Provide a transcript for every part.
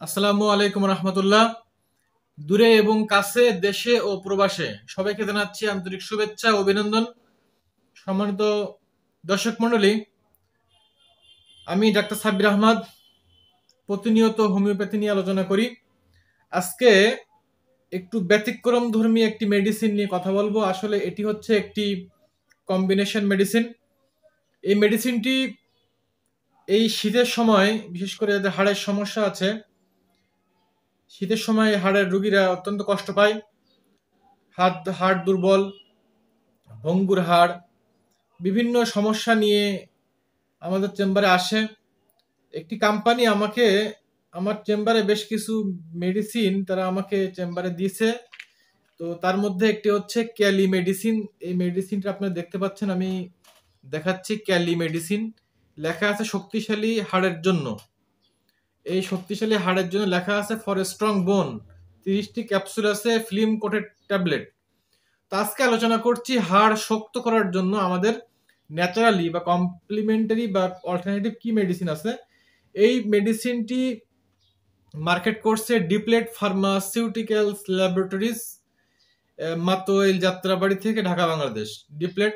আসসালামু আলাইকুম রহমতুল্লাহ। দূরে এবং কাছে, দেশে ও প্রবাসে সবাইকে জানাচ্ছি আন্তরিক শুভেচ্ছা অভিনন্দন। সম্মানিত দর্শক মণ্ডলী, আমি ডাক্তার সাব্বির আহমদ, প্রতিনিয়ত হোমিওপ্যাথি নিয়ে আলোচনা করি। আজকে একটু ব্যতিক্রম ধর্মী একটি মেডিসিন নিয়ে কথা বলব। আসলে এটি হচ্ছে একটি কম্বিনেশন মেডিসিন এই মেডিসিনটি এই শীতের সময়, বিশেষ করে যাদের হাড়ের সমস্যা আছে শীতের সময় হাড়ের রুগীরা অত্যন্ত কষ্ট পায়। হাত, হাড় দুর্বল, ভঙ্গুর হাড়, বিভিন্ন সমস্যা নিয়ে আমাদের চেম্বারে আসে। একটি কোম্পানি আমাকে, আমার চেম্বারে বেশ কিছু মেডিসিন তারা আমাকে চেম্বারে দিয়েছে। তো তার মধ্যে একটি হচ্ছে ক্যালি মেডিসিন এই মেডিসিনটা আপনারা দেখতে পাচ্ছেন, আমি দেখাচ্ছি ক্যালি মেডিসিন লেখা আছে শক্তিশালী হাড়ের জন্য। এই শক্তিশালী হাড়ের জন্য লেখা আছে ফর স্ট্রং বোন তিরিশটি ক্যাপসুল আছে, ফিল্ম কোটেড ট্যাবলেট। তো আজকে আলোচনা করছি হাড় শক্ত করার জন্য আমাদের ন্যাচারালি বা কমপ্লিমেন্টারি বা অল্টারনেটিভ কি মেডিসিন আছে? এই মেডিসিনটি মার্কেট করছে ডিপ্লেট ফার্মাসিউটিক্যালস ল্যাবরেটরিজ মাতোয়েল যাত্রাবাড়ি থেকে ঢাকা, বাংলাদেশ। ডিপ্লেট,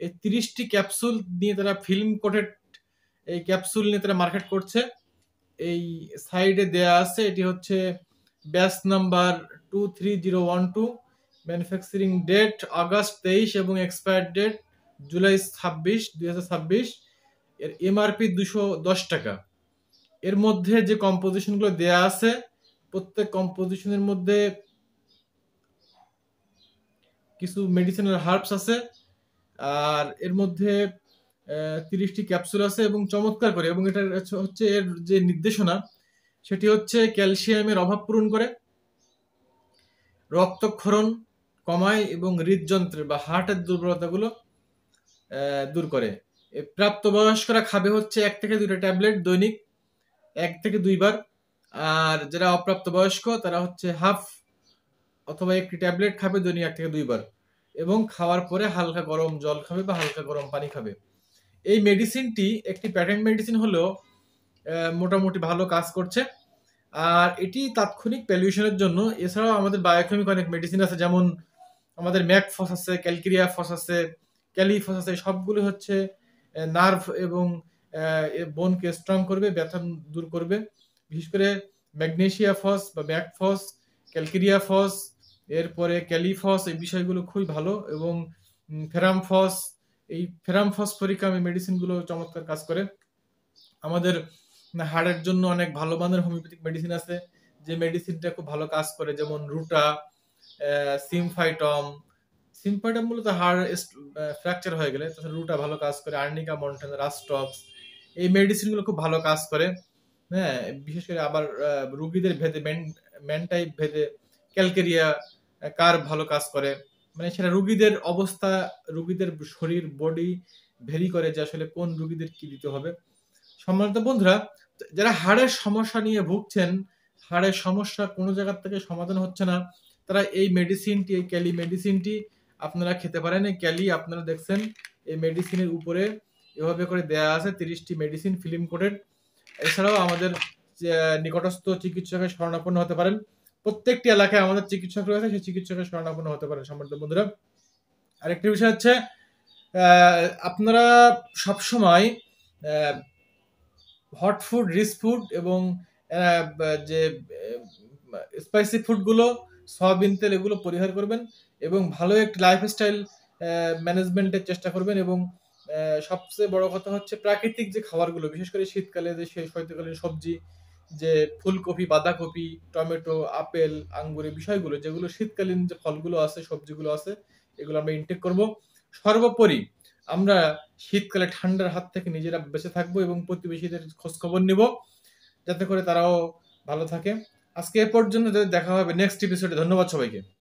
এই তিরিশটি ক্যাপসুল নিয়ে তারা ফিল্ম কোটেড, এই ক্যাপসুল নিয়ে তারা মার্কেট করছে। এই সাইডে দেয়া আছে, এটি হচ্ছে batch number two three zero one two manufacturing date August তেইশ এবং এক্সপায়ার ডেট জুলাই ছাব্বিশ, দুই হাজার ছাব্বিশ। এর এমআরপি দুশো দশ টাকা। এর মধ্যে যে কম্পোজিশনগুলো দেয়া আছে, প্রত্যেক কম্পোজিশনের মধ্যে কিছু মেডিসিনাল হার্বস আছে, আর এর মধ্যে তিরিশটি ক্যাপসুল আছে এবং চমৎকার করে, এবং এটা হচ্ছে এর যে নির্দেশনা, সেটি হচ্ছে ক্যালসিয়ামের অভাব পূরণ করে, রক্তক্ষরণ কমায় এবং হৃদযন্ত্রের বা হার্টের দুর্বলতাগুলো দূর করে। প্রাপ্তবয়স্করা খাবে হচ্ছে এক থেকে দুইটা ট্যাবলেট দৈনিক, এক থেকে দুইবার, আর যারা অপ্রাপ্তবয়স্ক, তারা হচ্ছে হাফ অথবা একটি ট্যাবলেট খাবে দৈনিক এক থেকে দুইবার, এবং খাওয়ার পরে হালকা গরম জল খাবে বা হালকা গরম পানি খাবে। এই মেডিসিনটি একটি প্যাটেন্ট মেডিসিন হলেও মোটামুটি ভালো কাজ করছে। আর এটি তাৎক্ষণিক পলিউশনের জন্য। এছাড়াও আমাদের বায়োকেমিক অনেক মেডিসিন আছে, যেমন আমাদের ম্যাক ফস আছে, ক্যালকেরিয়া ফস আছে ক্যালিফস আছে, সবগুলো হচ্ছে নার্ভ এবং বোনকে স্ট্রং করবে, ব্যথা দূর করবে। বিশেষ করে ম্যাগনেশিয়া ফস বা ম্যাক ফস, ক্যালকেরিয়া ফস, এরপরে ক্যালিফস এই বিষয়গুলো খুবই ভালো। এবং ফেরামফস এই ফেরামফসফরিকাম এই মেডিসিনগুলো চমৎকার কাজ করে। আমাদের হাড়ের জন্য অনেক ভালো মানের হোমিওপ্যাথিক মেডিসিন আছে, যে মেডিসিনটা খুব ভালো কাজ করে, যেমন রুটা সিমফাইটম সিমফাইটম মূলত হাড় ফ্র্যাকচার হয়ে গেলে, তাছাড়া রুটা ভালো কাজ করে আর্নিকা মন্টেন রাস্টক্স এই মেডিসিনগুলো খুব ভালো কাজ করে হ্যাঁ বিশেষ করে আবার রুগীদের ভেদে মেন্টাইপ ভেদে ক্যালকেরিয়া কার ভালো কাজ করে। মানে সেটা রুগীদের অবস্থা, রুগীদের শরীর বডি ভেরি করে যে আসলে কোন রুগীদের কি দিতে হবে। সম্মানিত বন্ধুরা, যারা হাড়ের সমস্যা নিয়ে ভুগছেন, হাড়ের সমস্যা কোনো জায়গার থেকে সমাধান হচ্ছে না, তারা এই মেডিসিনটি এই ক্যালি মেডিসিনটি আপনারা খেতে পারেন। এই ক্যালি আপনারা দেখছেন, এই মেডিসিনের উপরে এভাবে করে দেয়া আছে তিরিশটি মেডিসিন ফিল্ম কোডেড এছাড়াও আমাদের নিকটস্থ চিকিৎসকের শরণাপন্ন হতে পারেন। প্রত্যেকটি এলাকায় আমাদের চিকিৎসক রয়েছে, সেই চিকিৎসকের শরণাপন্ন হতে পারেন সম্মানিত বন্ধুরা। আরেকটি বিষয় হচ্ছে আপনারা সবসময় হট ফুড রিচ ফুড এবং যে স্পাইসি ফুডগুলো সয়াবিন তেল এগুলো পরিহার করবেন এবং ভালো একটি লাইফস্টাইল ম্যানেজমেন্টের চেষ্টা করবেন এবং সবচেয়ে বড় কথা হচ্ছে প্রাকৃতিক যে খাবারগুলো, বিশেষ করে শীতকালে যে শৈত্যকালীন সবজি যে ফুলকপি, বাঁধাকপি, টমেটো, আপেল, আঙ্গুর এই বিষয়গুলো, যেগুলো শীতকালীন যে ফলগুলো আছে, সবজিগুলো আছে, এগুলো আমরা ইনটেক করব। সর্বোপরি আমরা শীতকালে ঠান্ডার হাত থেকে নিজেরা বেঁচে থাকব এবং প্রতিবেশীদের খোঁজ খবর নিব, যাতে করে তারাও ভালো থাকে। আজকে এ পর্যন্ত দেখা হবে নেক্সট এপিসোডে ধন্যবাদ সবাইকে।